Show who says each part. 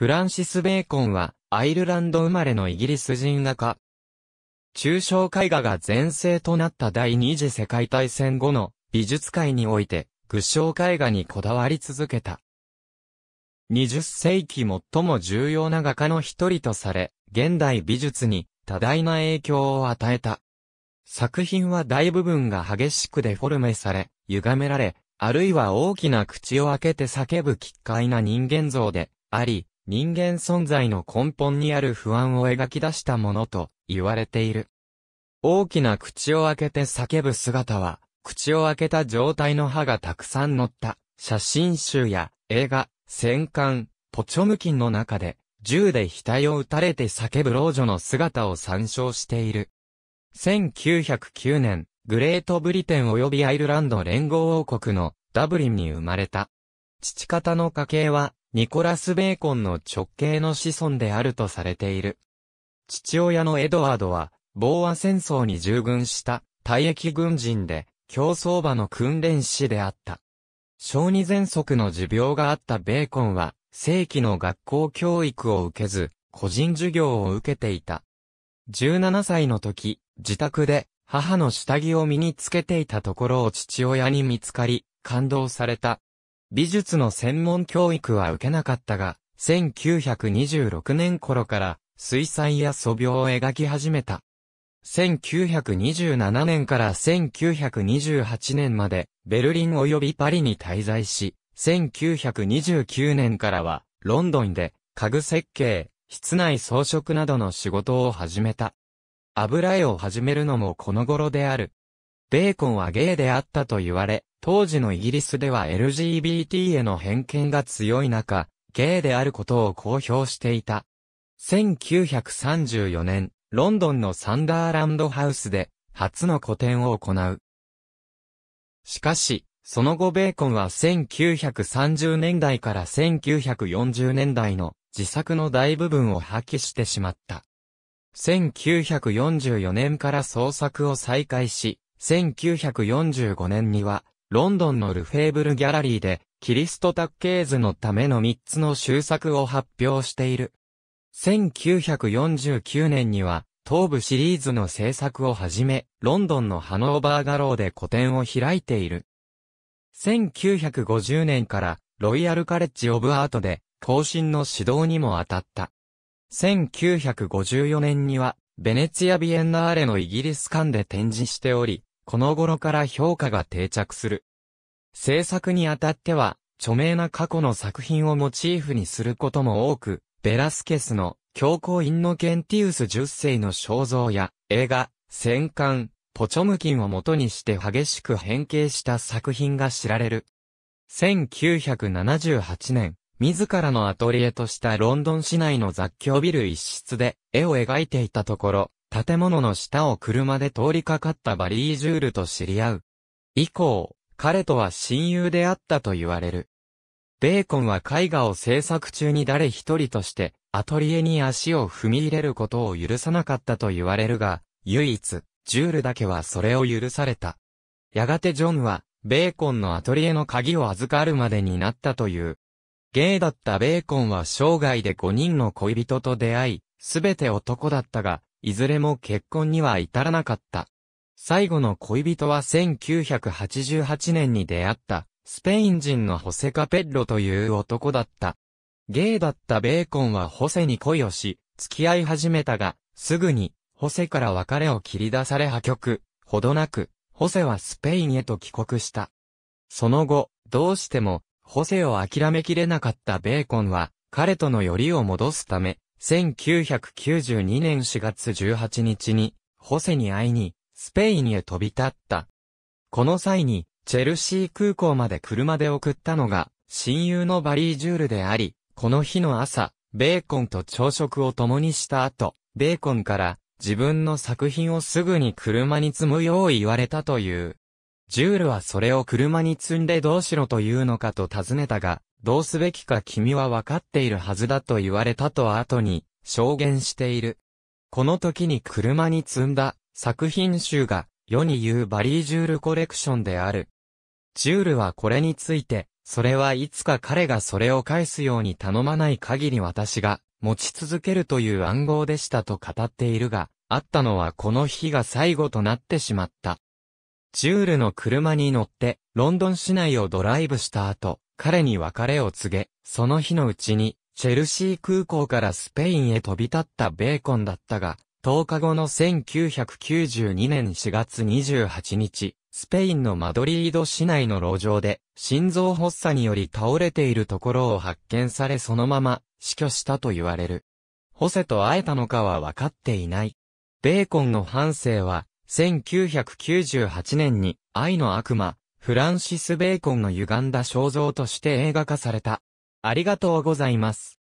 Speaker 1: フランシス・ベーコンは、アイルランド生まれのイギリス人画家。抽象絵画が全盛となった第二次世界大戦後の美術界において、具象絵画にこだわり続けた。20世紀最も重要な画家の一人とされ、現代美術に多大な影響を与えた。作品は大部分が激しくデフォルメされ、歪められ、あるいは大きな口を開けて叫ぶ奇怪な人間像であり、人間存在の根本にある不安を描き出したものと言われている。大きな口を開けて叫ぶ姿は、口を開けた状態の歯がたくさん載った写真集や映画、戦艦、ポチョムキンの中で、銃で額を撃たれて叫ぶ老女の姿を参照している。1909年、グレートブリテン及びアイルランド連合王国のダブリンに生まれた。父方の家系はニコラス・ベーコンの直系の子孫であるとされている。父親のエドワードは、防和戦争に従軍した退役軍人で、競走馬の訓練士であった。小児喘息の持病があったベーコンは、正規の学校教育を受けず、個人授業を受けていた。17歳の時、自宅で母の下着を身につけていたところを父親に見つかり、感動された。美術の専門教育は受けなかったが、1926年頃から水彩や素描を描き始めた。1927年から1928年までベルリン及びパリに滞在し、1929年からはロンドンで家具設計、室内装飾などの仕事を始めた。油絵を始めるのもこの頃である。ベーコンはゲイであったと言われ、当時のイギリスでは LGBT への偏見が強い中、ゲイであることを公表していた。1934年、ロンドンのサンダーランドハウスで初の個展を行う。しかし、その後ベーコンは1930年代から1940年代の自作の大部分を破棄してしまった。1944年から創作を再開し、1945年にはロンドンのルフェーブルギャラリーで、キリストタッケーズのための3つの終作を発表している。1949年には、東部シリーズの制作を始め、ロンドンのハノーバーガローで個展を開いている。1950年から、ロイヤルカレッジオブアートで、更新の指導にも当たった。1954年には、ベネツィアビエンナーレのイギリス館で展示しており、この頃から評価が定着する。制作にあたっては、著名な過去の作品をモチーフにすることも多く、ベラスケスの教皇インノケンティウス10世の肖像や映画、戦艦、ポチョムキンを元にして激しく変形した作品が知られる。1978年、自らのアトリエとしたロンドン市内の雑居ビル一室で絵を描いていたところ、建物の下を車で通りかかったバリー・ジュールと知り合う。以降、彼とは親友であったと言われる。ベーコンは絵画を制作中に誰一人としてアトリエに足を踏み入れることを許さなかったと言われるが、唯一、ジュールだけはそれを許された。やがてジョンは、ベーコンのアトリエの鍵を預かるまでになったという。ゲイだったベーコンは生涯で5人の恋人と出会い、すべて男だったが、いずれも結婚には至らなかった。最後の恋人は1988年に出会ったスペイン人のホセカペッロという男だった。ゲイだったベーコンはホセに恋をし、付き合い始めたが、すぐに、ホセから別れを切り出され破局、ほどなく、ホセはスペインへと帰国した。その後、どうしても、ホセを諦めきれなかったベーコンは、彼とのよりを戻すため、1992年4月18日に、ホセに会いに、スペインへ飛び立った。この際に、チェルシー空港まで車で送ったのが、親友のバリー・ジュールであり、この日の朝、ベーコンと朝食を共にした後、ベーコンから自分の作品をすぐに車に積むよう言われたという。ジュールはそれを車に積んでどうしろというのかと尋ねたが、どうすべきか君は分かっているはずだと言われたと後に証言している。この時に車に積んだ作品集が世に言うバリージュールコレクションである。ジュールはこれについて、それはいつか彼がそれを返すように頼まない限り私が持ち続けるという暗号でしたと語っているが、あったのはこの日が最後となってしまった。ジュールの車に乗って、ロンドン市内をドライブした後、彼に別れを告げ、その日のうちに、チェルシー空港からスペインへ飛び立ったベーコンだったが、10日後の1992年4月28日、スペインのマドリード市内の路上で、心臓発作により倒れているところを発見されそのまま死去したと言われる。ホセと会えたのかは分かっていない。ベーコンの半生は、1998年に、愛の悪魔、フランシス・ベーコンの歪んだ肖像として映画化された。ありがとうございます。